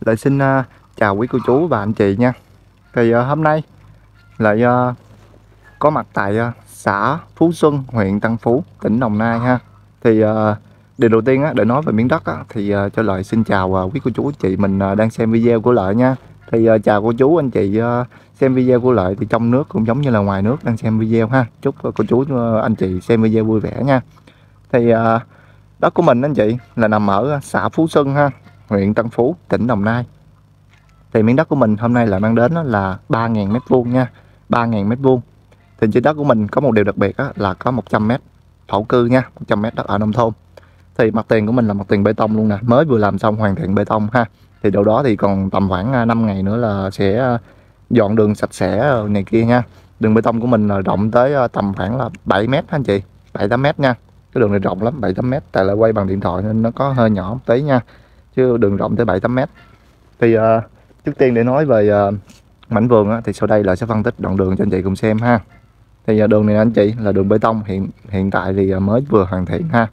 Lại xin uh, chào quý cô chú và anh chị nha. Thì uh, hôm nay lại uh, có mặt tại uh, xã Phú Xuân, huyện Tân Phú, tỉnh Đồng Nai ha. Thì uh, điều đầu tiên á, để nói về miếng đất á, thì uh, cho Lợi xin chào uh, quý cô chú chị mình uh, đang xem video của Lợi nha. Thì uh, chào cô chú anh chị uh, xem video của Lợi thì trong nước cũng giống như là ngoài nước đang xem video ha. Chúc uh, cô chú uh, anh chị xem video vui vẻ nha. Thì uh, đất của mình anh chị là nằm ở xã Phú Xuân ha huyện Tân Phú, tỉnh Đồng Nai. Thì miếng đất của mình hôm nay là mang đến là 3.000 m2 nha, 3.000 m2. Thì trên đất của mình có một điều đặc biệt đó, là có 100 m thổ cư nha, 100 m đất ở nông thôn. Thì mặt tiền của mình là mặt tiền bê tông luôn nè, mới vừa làm xong hoàn thiện bê tông ha. Thì đâu đó thì còn tầm khoảng à, 5 ngày nữa là sẽ à, dọn đường sạch sẽ à, này kia nha. Đường bê tông của mình là rộng tới tầm khoảng là 7 mét anh chị, 7 8 m nha. Cái đường này rộng lắm, 7-8 mét, tại là quay bằng điện thoại nên nó có hơi nhỏ một tí nha chứ đường rộng tới 7 8 mét. Thì uh, trước tiên để nói về uh, mảnh vườn á, thì sau đây là sẽ phân tích đoạn đường cho anh chị cùng xem ha. Thì uh, đường này anh chị là đường bê tông hiện hiện tại thì uh, mới vừa hoàn thiện ha.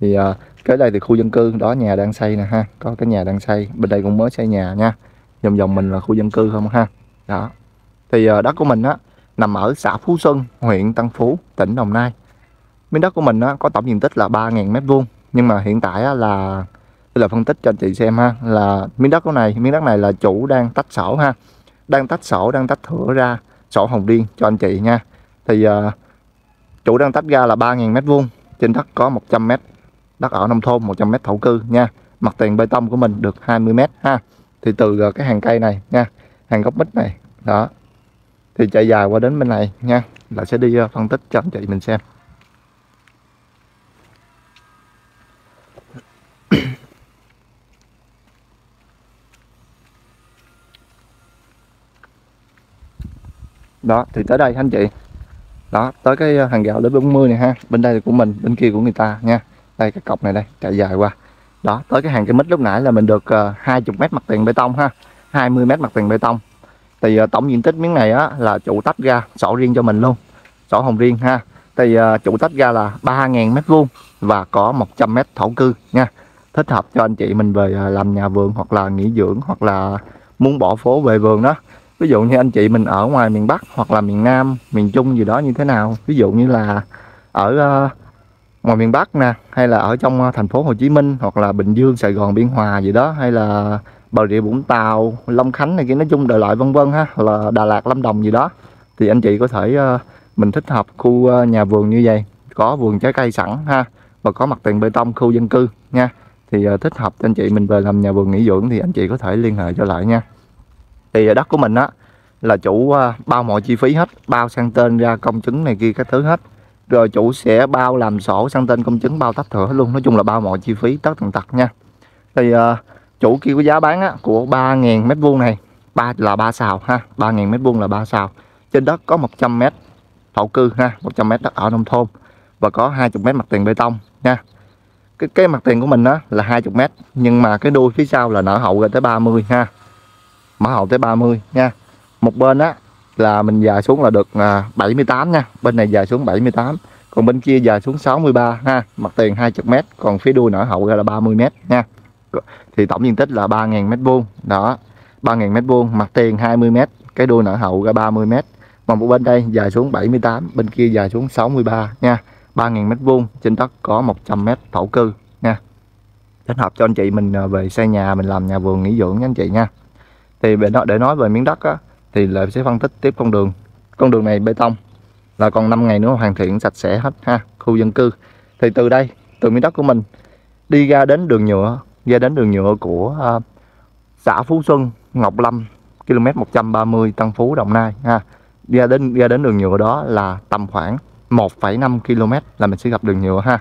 Thì uh, cái đây thì khu dân cư đó nhà đang xây nè ha có cái nhà đang xây bên đây cũng mới xây nhà nha. Vòng vòng mình là khu dân cư không ha? Đó. Thì uh, đất của mình á nằm ở xã Phú Xuân huyện Tân Phú tỉnh Đồng Nai. Miếng đất của mình á có tổng diện tích là 3.000 mét vuông nhưng mà hiện tại á, là đây là phân tích cho anh chị xem ha là miếng đất này miếng đất này là chủ đang tách sổ ha. Đang tách sổ đang tách thửa ra sổ hồng riêng cho anh chị nha. Thì uh, chủ đang tách ra là 3.000 mét vuông trên đất có 100 mét đất ở nông thôn 100 mét thổ cư nha. Mặt tiền bê tông của mình được 20 mét ha. Thì từ uh, cái hàng cây này nha hàng gốc mít này đó. Thì chạy dài qua đến bên này nha là sẽ đi uh, phân tích cho anh chị mình xem. Đó thì tới đây anh chị? Đó tới cái à, hàng rào đến 40 này ha. Bên đây là của mình bên kia của người ta nha. Đây cái cọc này đây chạy dài qua đó tới cái hàng cái mít lúc nãy là mình được à, uh, 20 mét mặt tiền bê tông ha. 20 mét mặt tiền bê tông. Thì uh, tổng diện tích miếng này á là chủ tách ra sổ riêng cho mình luôn. Sổ hồng riêng ha. Thì uh, chủ tách ra là 3.000 mét vuông và có 100 mét thổ cư nha. Thích hợp cho anh chị mình về uh, làm nhà vườn hoặc là nghỉ dưỡng hoặc là muốn bỏ phố về vườn đó ví dụ như anh chị mình ở ngoài miền Bắc hoặc là miền Nam miền Trung gì đó như thế nào. Ví dụ như là ở uh, ngoài miền Bắc nè hay là ở trong ờ, thành phố Hồ Chí Minh hoặc là Bình Dương Sài Gòn Biên Hòa gì đó hay là Bà Rịa Vũng Tàu Long Khánh này kia nói chung đại loại vân vân ha hoặc là Đà Lạt Lâm Đồng gì đó thì anh chị có thể uh, mình thích hợp khu uh, nhà vườn như vậy. Có vườn trái cây sẵn ha và có mặt tiền bê tông khu dân cư nha. Thì uh, thích hợp cho anh chị mình về làm nhà vườn nghỉ dưỡng thì anh chị có thể liên hệ cho lại nha thì đất của mình á là chủ ờ, bao mọi chi phí hết bao sang tên ra công chứng này kia các thứ hết. Rồi chủ sẽ bao làm sổ sang tên công chứng bao tách thửa luôn. Nói chung là bao mọi chi phí tất tần tật nha. Thì uh, chủ kêu cái giá bán á, của 3.000 mét vuông này ba là ba xào ha 3.000 mét vuông là ba xào. Trên đất có 100 mét thổ cư ha 100 mét đất ở nông thôn và có 20 mét mặt tiền bê tông nha. Cái cái mặt tiền của mình á là 20 mét nhưng mà cái đuôi phía sau là nở hậu ra tới 30 ha mã hậu tới 30 nha. Một bên á, là mình dài xuống là được à, 78 nha. Bên này dài xuống 78 còn bên kia dài xuống 63 ha. Mặt tiền 20m còn phía đuôi nở hậu ra là 30m nha. Thì tổng diện tích là 3.000 m2 đó 3.000 m2 mặt tiền 20m cái đuôi nở hậu ra 30m còn một bên đây dài xuống 78 bên kia dài xuống 63 nha. 3.000 m2 trên đất có 100m thổ cư nha. Thích hợp cho anh chị mình à, về xây nhà, mình làm nhà vườn nghỉ dưỡng nha anh chị nha thì để nói, để nói về miếng đất á, thì lại sẽ phân tích tiếp con đường. Con đường này bê tông là còn 5 ngày nữa hoàn thiện sạch sẽ hết ha khu dân cư. Thì từ đây từ miếng đất của mình đi ra đến đường nhựa ra đến đường nhựa của uh, xã Phú Xuân Ngọc Lâm km 130 Tân Phú Đồng Nai ha. Ra đến ra đến đường nhựa đó là tầm khoảng 1,5 km là mình sẽ gặp đường nhựa ha.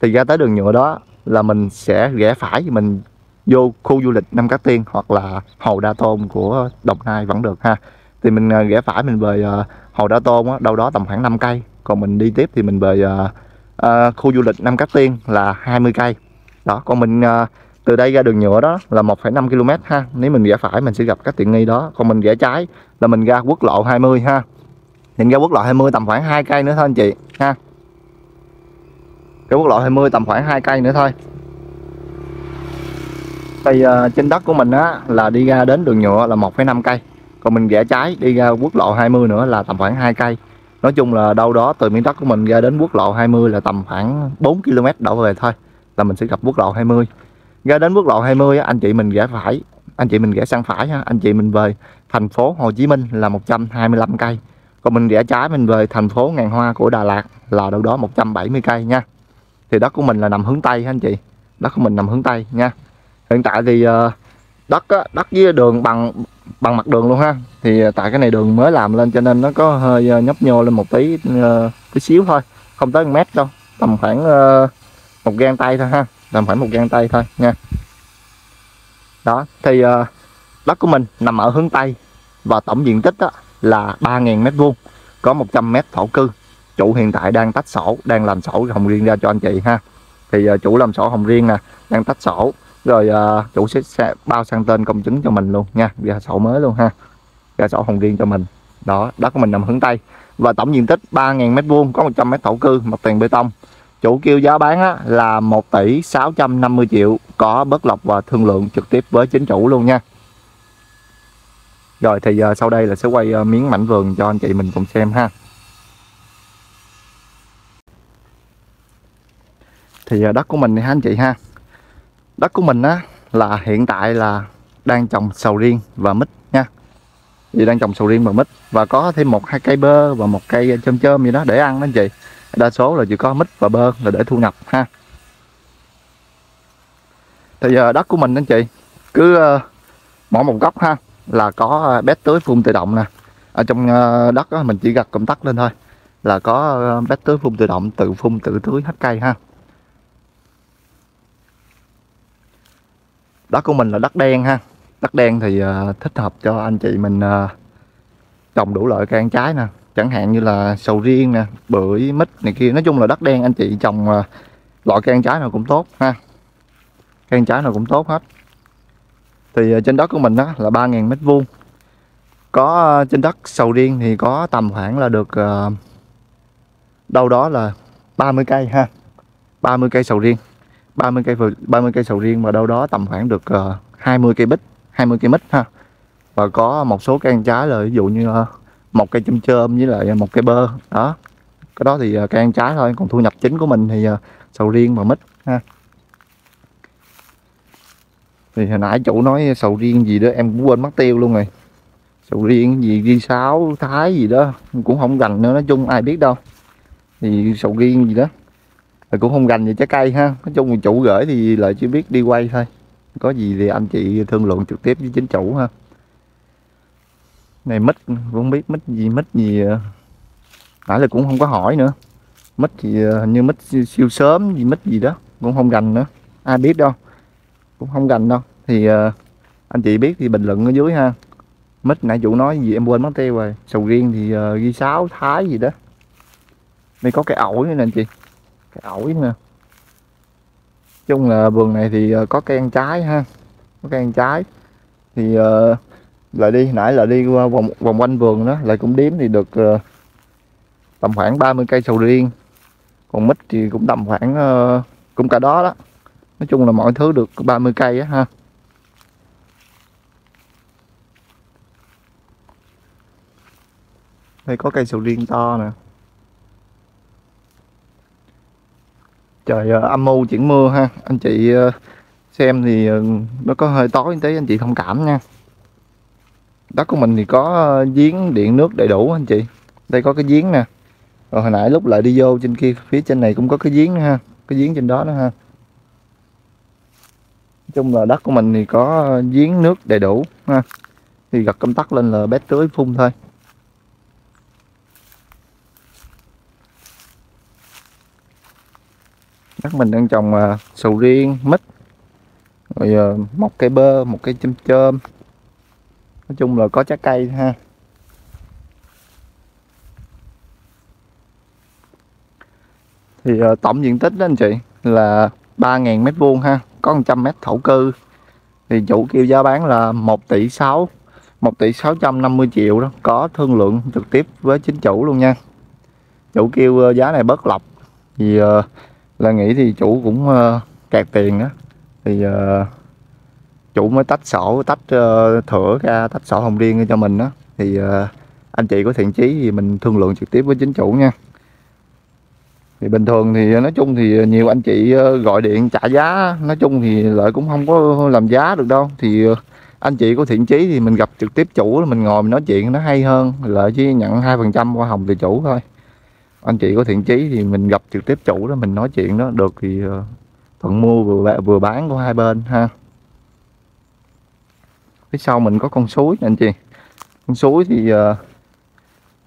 Thì ra tới đường nhựa đó là mình sẽ rẽ phải mình vô khu du lịch Nam Cát Tiên hoặc là Hồ Đa Tôn của Đồng Nai vẫn được ha. Thì mình à, rẽ phải mình về à, Hồ Đa Tôn á, đâu đó tầm khoảng 5 cây. Còn mình đi tiếp thì mình về uh, uh, khu du lịch Nam Cát Tiên là 20 cây. Đó còn mình uh, từ đây ra đường nhựa đó là 1,5 km ha. Nếu mình rẽ phải mình sẽ gặp các tiện nghi đó. Còn mình rẽ trái là mình ra quốc lộ 20 ha. Nhìn ra quốc lộ 20 tầm khoảng 2 cây nữa thôi anh chị ha. Cái quốc lộ 20 tầm khoảng 2 cây nữa thôi thì uh, ờ, trên đất của mình á là đi ra đến đường nhựa là 1,5 cây. Còn mình rẽ trái đi ra quốc lộ 20 nữa là tầm khoảng 2 cây. Nói chung là đâu đó từ miếng đất của mình ra đến quốc lộ 20 là tầm khoảng 4 km đổ về thôi là mình sẽ gặp quốc lộ 20 ra đến quốc lộ 20 á, anh chị mình rẽ phải anh chị mình rẽ sang phải ha. Anh chị mình về thành phố Hồ Chí Minh là 125 cây. Còn mình rẽ trái mình về thành phố ngàn hoa của Đà Lạt là đâu đó 170 cây nha. Thì đất của mình là nằm hướng Tây ha anh chị đất của mình nằm hướng Tây nha hiện tại thì ờ, đất á, đất với đường bằng bằng mặt đường luôn ha. Thì ờ, tại cái này đường mới làm lên cho nên nó có hơi ờ, nhấp nhô lên một tí tí xíu thôi không tới 1 mét đâu tầm khoảng một gang tay thôi ha tầm khoảng một gang tay thôi nha. Đó thì đất của mình nằm ở hướng tây và tổng diện tích đó là 3.000 mét vuông có 100 mét thổ cư. Chủ hiện tại đang tách sổ đang làm sổ hồng riêng ra cho anh chị ha. Thì chủ làm sổ hồng riêng nè đang tách sổ rồi uh, chủ sẽ, sẽ bao sang tên công chứng cho mình luôn nha. Ra sổ mới luôn ha. Ra sổ hồng riêng cho mình. Đó đất của mình nằm hướng tây. Và tổng diện tích 3.000 mét vuông có 100 mét thổ cư mặt tiền bê tông. Chủ kêu giá bán á, là 1 tỷ 650 triệu có bất lọc và thương lượng trực tiếp với chính chủ luôn nha. Rồi thì uh, sau đây là sẽ quay uh, miếng mảnh vườn cho anh chị mình cùng xem ha. Thì uh, đất của mình này ha anh chị ha? Đất của mình á là hiện tại là đang trồng sầu riêng và mít nha. Thì đang trồng sầu riêng và mít. Và có thêm một hai cây bơ và một cây chôm chôm gì đó để ăn đó anh chị. Đa số là chỉ có mít và bơ là để thu nhập ha. Thì giờ đất của mình anh chị cứ ờ, mỗi một góc ha là có ờ, bét tưới phun tự động nè. Ở trong ờ, đất đó, mình chỉ gặt công tắc lên thôi là có uh, bét tưới phun tự động tự phun tự tưới hết cây ha. Đất của mình là đất đen ha. Đất đen thì uh, thích hợp cho anh chị mình uh, trồng đủ loại cây ăn trái nè. Chẳng hạn như là sầu riêng nè bưởi mít này kia. Nói chung là đất đen anh chị trồng uh, loại cây ăn trái nào cũng tốt ha. Cây ăn trái nào cũng tốt hết. Thì uh, trên đất của mình đó là 3.000 mét vuông. Có uh, trên đất sầu riêng thì có tầm khoảng là được uh, đâu đó là 30 cây ha. 30 cây sầu riêng. 30 cây 30 cây sầu riêng và đâu đó tầm khoảng được ờ, uh, 20 cây bích 20 cây mít ha. Và có một số cây ăn trái là ví dụ như uh, một cây chôm chôm với lại một cây bơ đó. Cái đó thì uh, cây ăn trái thôi còn thu nhập chính của mình thì uh, sầu riêng và mít ha. Thì hồi nãy chủ nói sầu riêng gì đó em cũng quên mất tiêu luôn rồi. Sầu riêng gì ghi sáo thái gì đó cũng không rành nữa nói chung ai biết đâu. Thì sầu riêng gì đó rồi cũng không gành gì trái cây ha. Nói chung chủ gửi thì lại chỉ biết đi quay thôi. Có gì thì anh chị thương lượng trực tiếp với chính chủ ha. Này mít cũng không biết mít gì mít gì ờ, nãy là cũng không có hỏi nữa. Mít thì ờ, hình như mít siêu sớm gì mít gì đó cũng không gành nữa. Ai biết đâu cũng không gành đâu. Thì ờ, anh chị biết thì bình luận ở dưới ha. Mít nãy chủ nói gì em quên mất tiêu rồi. Sầu riêng thì uh, ghi sáu thái gì đó. Đây có cái ổi nữa nè anh chị cái ổi nè chung là vườn này thì ờ, có cây ăn trái ha có cây ăn trái. Thì uh, lại đi nãy là đi qua vòng vòng quanh vườn đó lại cũng đếm thì được uh, tầm khoảng 30 cây sầu riêng. Còn mít thì cũng tầm khoảng uh, cũng cả đó đó. Nói chung là mọi thứ được 30 cây á ha. Đây có cây sầu riêng to nè. Trời ờ, âm mưu chuyển mưa ha. Anh chị ờ, xem thì ờ, nó có hơi tối tí, anh chị thông cảm nha. Đất của mình thì có giếng, điện, nước đầy đủ anh chị. Đây có cái giếng nè. Rồi hồi nãy lúc lại đi vô trên kia, phía trên này cũng có cái giếng nữa ha. Cái giếng trên đó nữa ha. Nói chung là đất của mình thì có giếng, nước đầy đủ ha. Thì gật công tắc lên là bét tưới phun thôi. Đất mình đang trồng uh, sầu riêng mít. Rồi à, uh, một cây bơ một cây chôm chôm. Nói chung là có trái cây ha. Thì uh, tổng diện tích đó anh chị là 3.000 mét vuông ha có 100 mét thổ cư. Thì chủ kêu giá bán là 1 tỷ 6 1 tỷ 650 triệu đó có thương lượng trực tiếp với chính chủ luôn nha. Chủ kêu giá này bớt lọc. Thì uh, là nghĩ thì chủ cũng uh, kẹt tiền đó. Thì uh, chủ mới tách sổ tách uh, thửa ra tách sổ hồng riêng cho mình đó. Thì uh, anh chị có thiện chí thì mình thương lượng trực tiếp với chính chủ nha. Thì bình thường thì nói chung thì nhiều anh chị gọi điện trả giá. Nói chung thì lợi cũng không có làm giá được đâu. Thì anh chị có thiện chí thì mình gặp trực tiếp chủ mình ngồi mình nói chuyện nó hay hơn. Lợi chỉ nhận hai phần trăm hoa hồng từ chủ thôi anh chị có thiện chí thì mình gặp trực tiếp chủ đó mình nói chuyện đó được thì ờ, thuận mua vừa vừa bán của hai bên ha. Phía sau mình có con suối anh chị. Con suối thì uh,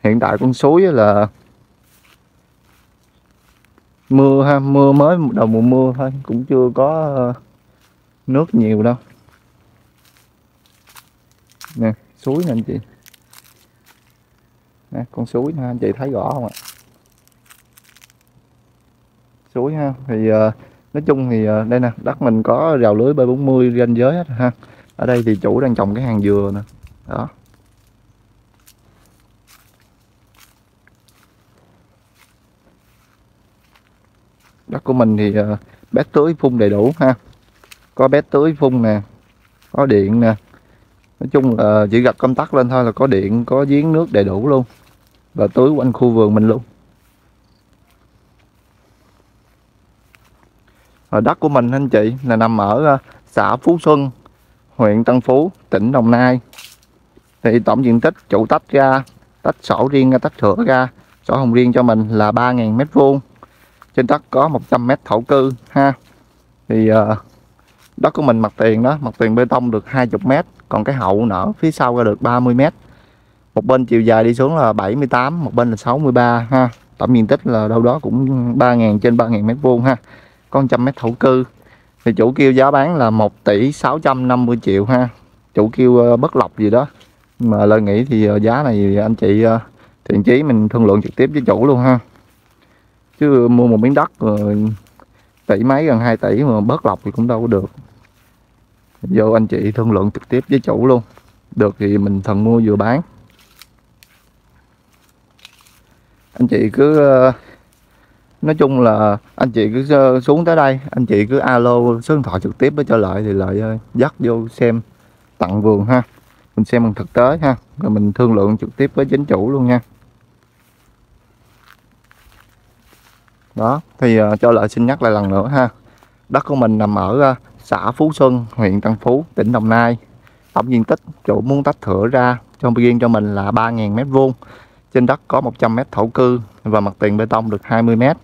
hiện tại con suối là mưa ha mưa mới đầu mùa mưa thôi cũng chưa có uh, nước nhiều đâu. Nè suối nè anh chị. Nè con suối ha anh chị thấy rõ không ạ? Suối ha. Thì uh, nói chung thì uh, đây nè đất mình có rào lưới B40 ranh giới hết ha. Ở đây thì chủ đang trồng cái hàng dừa nè. Đó. Đất của mình thì ờ, uh, bét tưới phun đầy đủ ha. Có bét tưới phun nè có điện nè. Nói chung là chỉ gặp công tắc lên thôi là có điện có giếng nước đầy đủ luôn. Và tưới quanh khu vườn mình luôn. Ở đất của mình anh chị là nằm ở ờ, xã Phú Xuân huyện Tân Phú tỉnh Đồng Nai. Thì tổng diện tích chủ tách ra tách sổ riêng ra tách thửa ra sổ hồng riêng cho mình là 3.000 m2 trên đất có 100 m thổ cư ha. Thì uh, đất của mình mặt tiền đó mặt tiền bê tông được 20 m còn cái hậu nở phía sau ra được 30 m một bên chiều dài đi xuống là 78 một bên là 63 ha. Tổng diện tích là đâu đó cũng 3.000 trên 3.000 m2 ha có 100 mét thổ cư. Thì chủ kêu giá bán là 1 tỷ 650 triệu ha. Chủ kêu ờ, bất lọc gì đó. Mà lời nghĩ thì ờ, giá này anh chị ờ, thiện chí mình thương lượng trực tiếp với chủ luôn ha. Chứ mua một miếng đất tỷ mấy, gần 2 tỷ mà bớt lọc thì cũng đâu có được. Vô anh chị thương lượng trực tiếp với chủ luôn. Được thì mình thần mua vừa bán. Anh chị cứ nói chung là anh chị cứ ờ, xuống tới đây anh chị cứ alo số điện thoại trực tiếp với cho lợi thì lợi ờ, dắt vô xem tặng vườn ha. Mình xem bằng thực tế ha rồi mình thương lượng trực tiếp với chính chủ luôn nha. Đó thì uh, cho lợi xin nhắc lại lần nữa ha. Đất của mình nằm ở uh, xã Phú Xuân huyện Tân Phú tỉnh Đồng Nai. Tổng diện tích chủ muốn tách thửa ra cho riêng cho mình là 3.000 mét vuông. Trên đất có 100 mét thổ cư và mặt tiền bê tông được 20 mét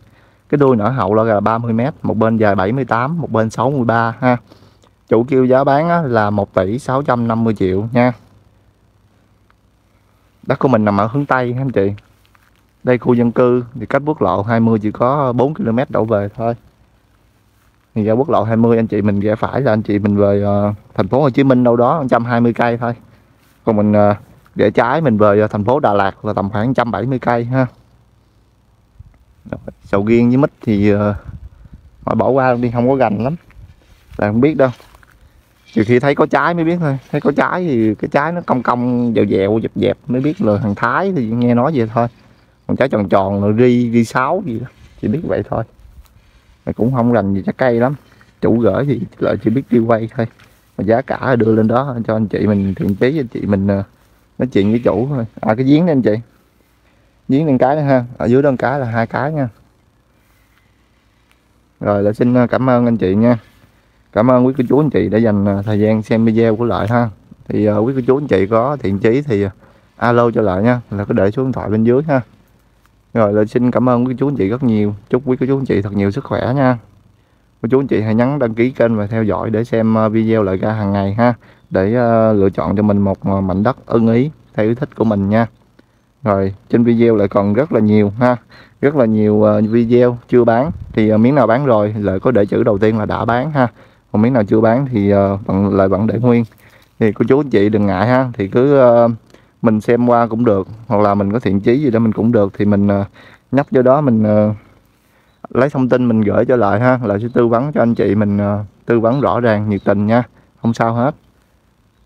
cái đuôi nở hậu là 30m một bên dài 78 một bên 63 ha. Chủ kêu giá bán là 1 tỷ 650 triệu nha. Đất của mình nằm ở hướng Tây anh chị? Đây khu dân cư thì cách quốc lộ 20 chỉ có 4 km đổ về thôi. Thì ra quốc lộ 20 anh chị mình rẽ phải là anh chị mình về uh, thành phố Hồ Chí Minh đâu đó 120 cây thôi. Còn mình ờ, uh, rẽ trái mình về uh, thành phố Đà Lạt là tầm khoảng 170 cây ha sầu riêng với mít thì uh, mà bỏ qua đi không có gành lắm. Là không biết đâu. Trừ khi thấy có trái mới biết thôi. Thấy có trái thì cái trái nó cong cong dèo dẹo dẹp dẹp mới biết là thằng thái thì nghe nói vậy thôi. Còn trái tròn tròn rồi ri ri sáo gì đó chỉ biết vậy thôi. Mà cũng không rành gì trái cây lắm. Chủ gửi thì lại chỉ biết đi quay thôi. Mà giá cả đưa lên đó cho anh chị mình thiện chí anh chị mình ờ, nói chuyện với chủ thôi. À cái giếng đó anh chị giếng lên cái nữa ha. Ở dưới đơn cái là hai cái nha. Rồi là xin ờ, cảm ơn anh chị nha. Cảm ơn quý cô chú anh chị đã dành ờ, thời gian xem video của lợi ha. Thì uh, quý cô chú anh chị có thiện chí thì uh, alo cho lợi nha là có để số điện thoại bên dưới ha. Rồi là xin cảm ơn quý chú anh chị rất nhiều. Chúc quý cô chú anh chị thật nhiều sức khỏe nha. Cô chú anh chị hãy nhấn đăng ký kênh và theo dõi để xem video lợi ra hàng ngày ha. Để uh, lựa chọn cho mình một mảnh đất ưng ý theo ý thích của mình nha rồi trên video lại còn rất là nhiều ha. Rất là nhiều uh, video chưa bán. Thì uh, miếng nào bán rồi lại có để chữ đầu tiên là đã bán ha. Còn miếng nào chưa bán thì uh, vẫn lại vẫn để nguyên. Thì cô chú anh chị đừng ngại ha. Thì cứ uh, mình xem qua cũng được hoặc là mình có thiện chí gì đó mình cũng được. Thì mình uh, nhấp vô đó mình uh, lấy thông tin mình gửi cho lại ha. Lại sẽ tư vấn cho anh chị mình uh, tư vấn rõ ràng nhiệt tình nha. Không sao hết.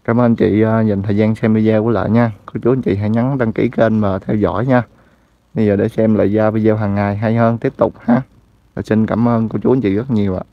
Cảm ơn chị à, dành thời gian xem video của lại nha. Cô chú anh chị hãy nhấn đăng ký kênh và theo dõi nha. Bây giờ để xem lại video hàng ngày hay hơn, tiếp tục ha. Và xin cảm ơn cô chú anh chị rất nhiều ạ.